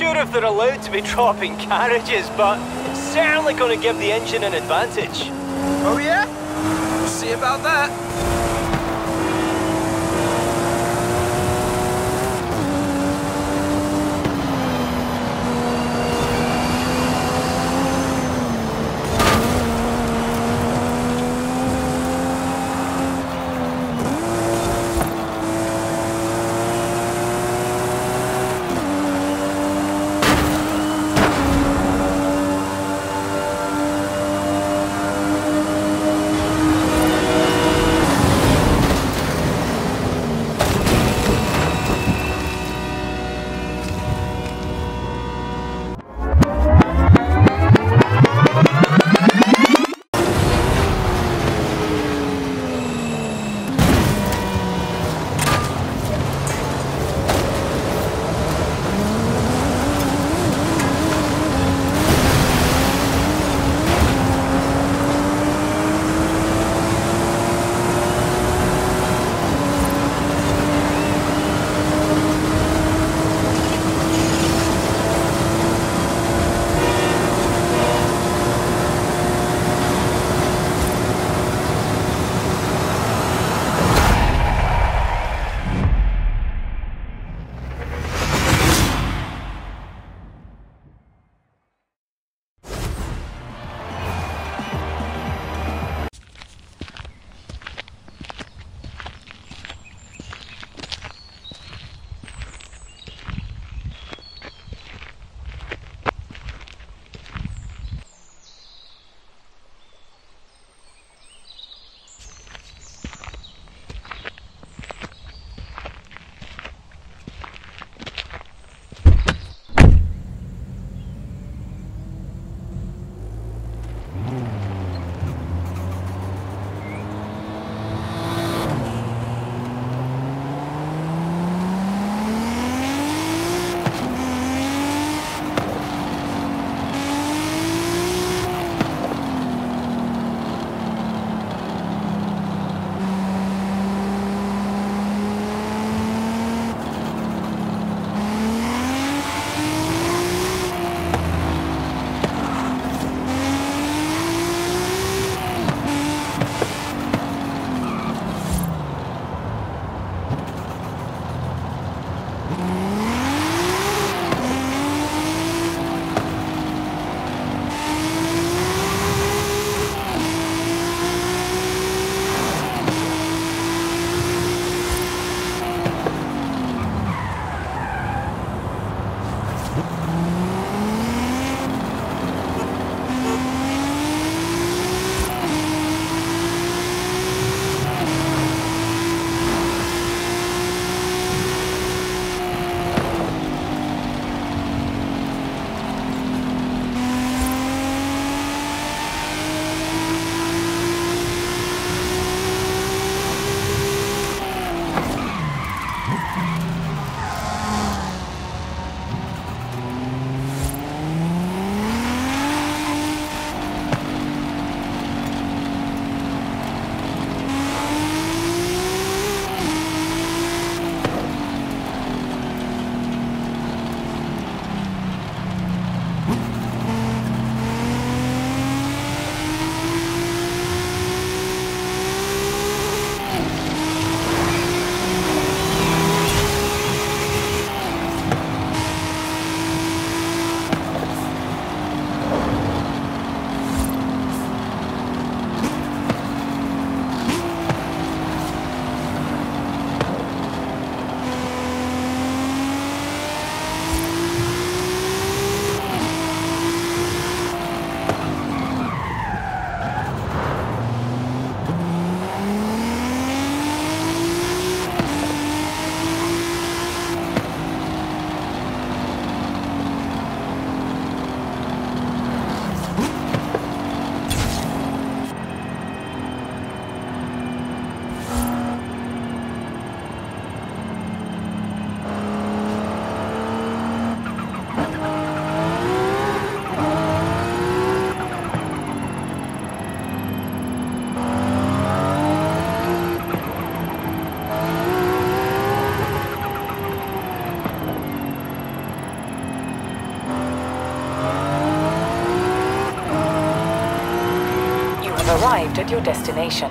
Sure if they're allowed to be dropping carriages, but it's certainly going to give the engine an advantage. Oh yeah? We'll see about that. Your destination.